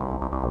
you.